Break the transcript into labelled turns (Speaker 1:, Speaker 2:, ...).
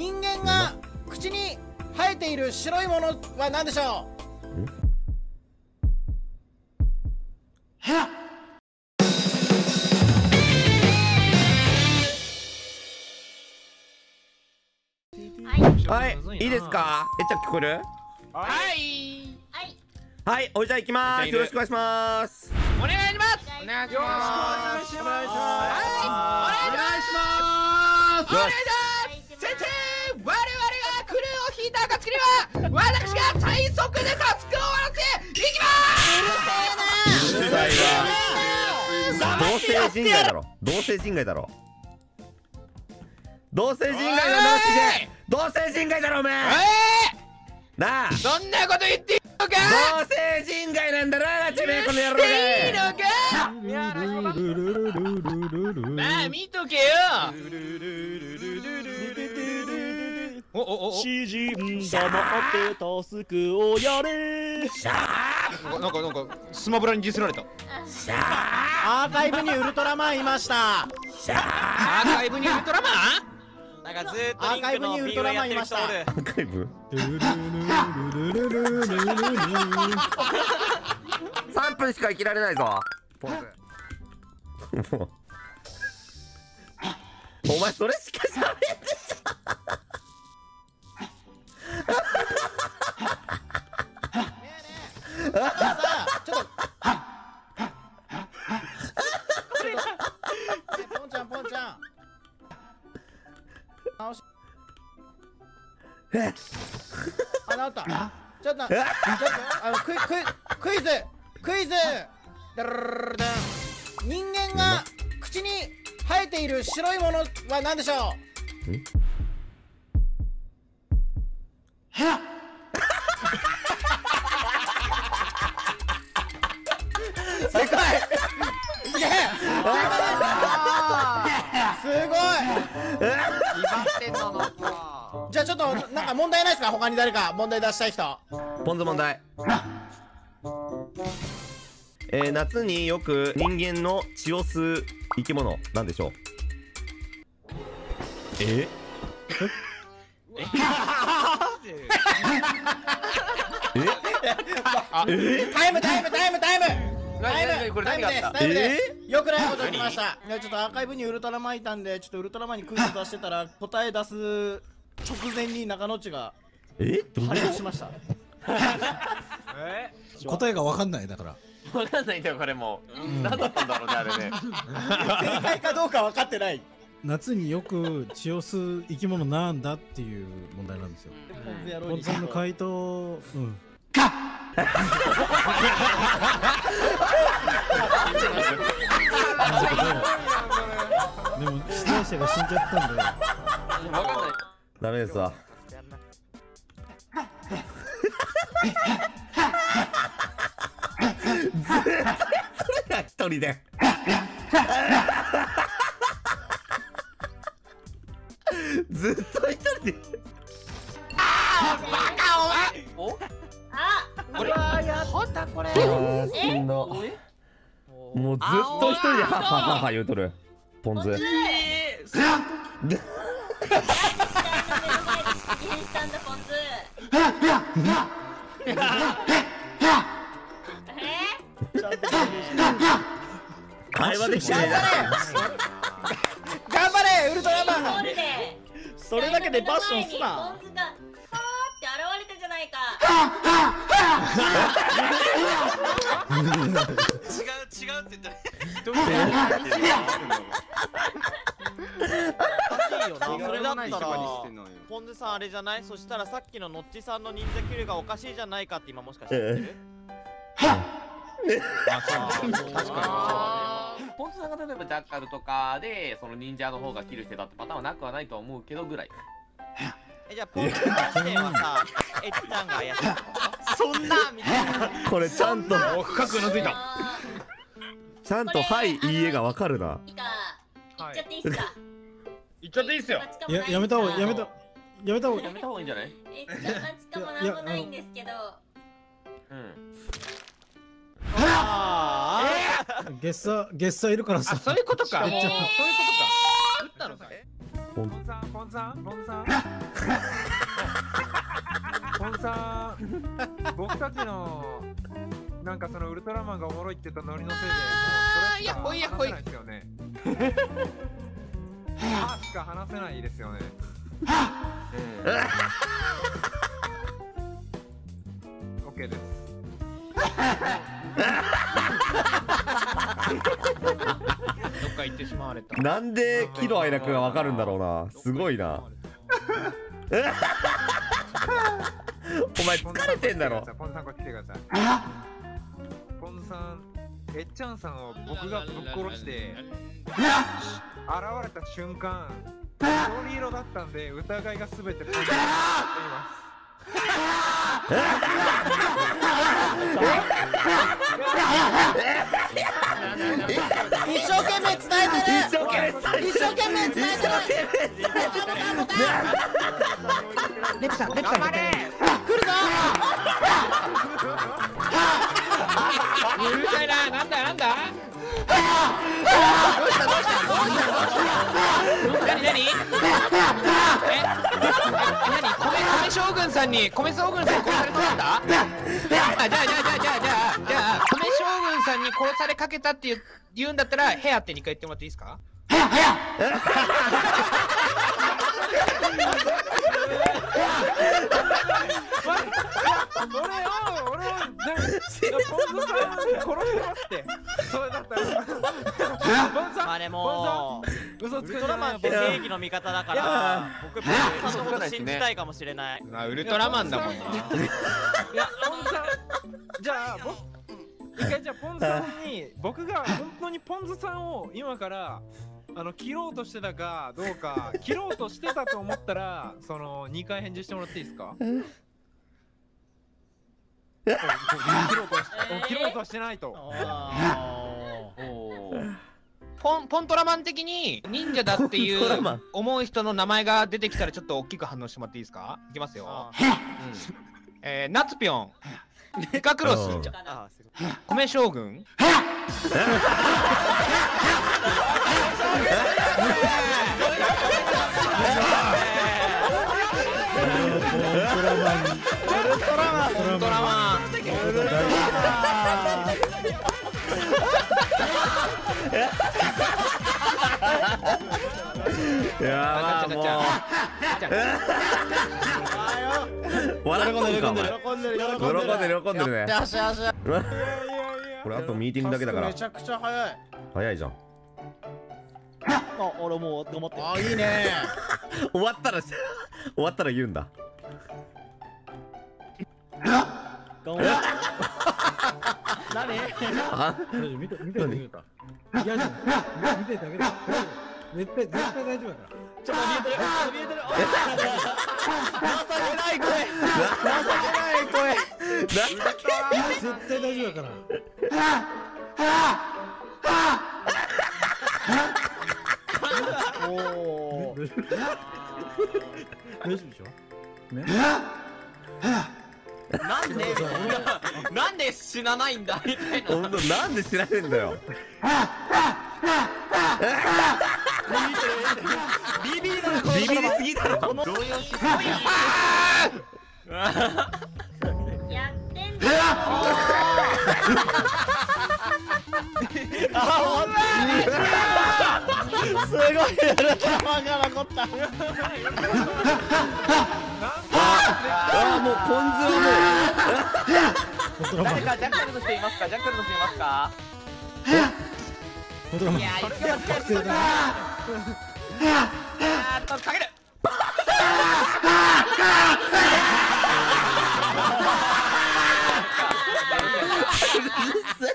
Speaker 1: 人間が口に生えている白いものは何でしょ
Speaker 2: はい、い。いですか？えっちゃん聞こえる？
Speaker 3: はい。
Speaker 4: はい。
Speaker 2: はい、おいじゃあ行きます。よろしくお願いします。
Speaker 3: お願いします。
Speaker 4: お
Speaker 3: 願いし
Speaker 1: よろしくお願いします。
Speaker 3: お願いします。お願いします私が最速でタスクを終わらせいきます
Speaker 2: うるさいわ同性人外だろ。同性人外だろ。同性人外だなしで同性人外だろお前。なあ。
Speaker 3: そんなこと言っていいのか。
Speaker 2: 同性人外なんだなてめえこの野郎
Speaker 3: いい
Speaker 2: が
Speaker 3: のか。まあ。見とけよおおおお。
Speaker 5: 詩人黙ってタスクをやれ。
Speaker 3: なんかなんかスマブラにディスられた。
Speaker 1: アーカイブにウルトラマンいました。
Speaker 3: アーカイブにウルトラマン？
Speaker 5: なんかずーっ
Speaker 1: アーカイブにウルトラマンいました。
Speaker 2: アーカイブ？3分しか生きられないぞ。ポンズもうお前それしか喋って
Speaker 1: あのクイクイクイズ。クイズ。ダルルルルル人間が口に生えている白いものは何でしょう？正解。すげえ。す。ごい。じゃあちょっとなんか問題ないですか？他に誰か問題出したい人
Speaker 2: ポンズ問題。えー、夏によく人間の血を吸う生き物なんでしょう？え？え？
Speaker 1: タイムタイムタイムタイム！タイ
Speaker 3: 何？
Speaker 1: ム
Speaker 3: これ何があった？
Speaker 1: タイムです。よくないこと言いました。いやちょっとアーカイブにウルトラマンいたんでちょっとウルトラマンにクイズ出してたら答え出す直前に中野内が
Speaker 2: え？どう
Speaker 1: 破裂しました
Speaker 6: 答えがわかんないだから。
Speaker 7: わかんないんだよこれもう。何だったんだろうねあれね。
Speaker 1: 正解かどうか分かってない。
Speaker 6: 夏によく血を吸う生き物なんだっていう問題なんですよ。
Speaker 1: ポン
Speaker 6: の回答うん。でも出題者が死んじゃったんで
Speaker 7: わかんない
Speaker 2: ダメですわずっと一人で。ずっと一人で
Speaker 7: お
Speaker 4: あ
Speaker 3: これ。
Speaker 1: やったこれ。
Speaker 2: しんどもうずっと一人でハッハッハッハ言うとるポンズ会話できてねえな
Speaker 1: 頑張れウルトラマン。
Speaker 5: それだけでパッション。すな
Speaker 4: ポンズがファーって現れたじゃないか
Speaker 7: 違う違うって言ったね
Speaker 5: いいよなそれだったら
Speaker 3: ポ
Speaker 5: ポンズさんあれじゃない？そしたらさっきのノッチさんの忍者キルがおかしいじゃないかって今もしかして言ってる？
Speaker 7: ポンツさんが例えばジャッカルとかでその忍者の方がキルしてたってパターンはなくはないとは思うけどぐらい。
Speaker 5: えじゃあポンズさん視点はさえっちゃんが怪しいのそんなみたいな。
Speaker 2: これちゃんと
Speaker 3: お深くうな。ずいた
Speaker 2: ちゃんと「はい」「いいえ」がわかるな。い
Speaker 4: いか。言っちゃっていいっすか？
Speaker 3: 言っちゃっていいっすよ。
Speaker 6: ややめた方がやめたやめた方が
Speaker 7: やめた方がいいんじゃない？
Speaker 4: えちかまちかもなんもないんですけど。
Speaker 7: うん。
Speaker 5: あ
Speaker 6: ゲッサーゲッサーいるからさ。
Speaker 3: あそういうことか。
Speaker 4: えー。
Speaker 3: そういうことか打ったのかい
Speaker 2: ポン
Speaker 8: さん、ポンさん、ポンさん。ポンさん僕たちのなんかそのウルトラマンがおもろいって言ったノリのせいでもうそれしか
Speaker 3: やっほいやっほい
Speaker 8: ですよねあしか話せないですよね。オッケーです。
Speaker 3: どっか行ってしまわれた
Speaker 2: なんで喜怒哀楽がわかるんだろうな。すごいな。お前疲れてんだろ。
Speaker 8: ポンさんこっち来てください。ポンさんえっちゃんさんを僕がぶっ殺して現れた瞬間緑色だったんで疑いが全てています
Speaker 1: 一生懸命伝えてる。
Speaker 2: 一生懸命伝えてる。
Speaker 1: 一生懸命伝えてる。
Speaker 3: レプさんレプさん
Speaker 1: 来るぞ
Speaker 3: 米米将軍さんに米将軍さんに殺されたんだあじゃあじゃあじゃあじゃあじゃあじゃあじゃあ米将軍さんに殺されかけたって言う言うんだったら部屋って2回言ってもらっていいですか？
Speaker 8: 俺を俺をま
Speaker 5: あでも
Speaker 8: 嘘つく
Speaker 5: ウルトラマンって正義の味方だから。僕ポンさんのこと信じたいかもしれない。
Speaker 3: あウルトラマンだもん。ない
Speaker 8: やポンさん。じゃあ僕一回じゃあポンさんに僕が本当にポンズさんを今からあの切ろうとしてたかどうか切ろうとしてたと思ったら その2回返事してもらっていいですか？お切ろうとしお切ろうとしてないと
Speaker 3: ポンポントラマン的に忍者だっていう
Speaker 2: ン
Speaker 3: 思う人の名前が出てきたらちょっと大きく反応してもらっていいですか？いきますよ。えー、ナツピョン。イカクロス。
Speaker 2: うん。
Speaker 5: あすごい。
Speaker 3: 米将軍。
Speaker 6: トラマン。
Speaker 3: ポントラマン
Speaker 2: いやーまあもう。笑っとるかお前。
Speaker 1: 喜んでる喜んでる
Speaker 2: 喜んでる喜んでるね。
Speaker 1: よしよし
Speaker 2: これあとミーティングだけだから。
Speaker 1: めちゃくちゃ早い
Speaker 2: 早いじゃん。
Speaker 5: あ俺もう頑張って
Speaker 1: あいいね。
Speaker 2: 終わったら 終わったら言うんだ。
Speaker 5: 頑張って。
Speaker 1: 何？
Speaker 6: 見て見て見てたいやじゃん。見ててあげて絶対絶対大丈夫だから。
Speaker 5: ちょっと見えてる見えてる
Speaker 1: ない声ない声
Speaker 6: 絶対大丈夫だから
Speaker 1: おお
Speaker 6: 大丈夫大丈夫でしょね
Speaker 5: なんでなんで死なないんだみたいな
Speaker 2: なんで知らねえんだよ
Speaker 5: ビビ
Speaker 2: ビビりすぎだろ。
Speaker 5: 動揺しすぎ
Speaker 4: やってんだ
Speaker 1: すごいウルトラマンが残った。
Speaker 2: ああもうポン酢はもう
Speaker 5: 誰かジャッカルの人いますかジャッカルの人いますか
Speaker 6: ウルトラマン
Speaker 5: いや
Speaker 6: 確定だな。
Speaker 3: あーっとかけ る
Speaker 2: やっと死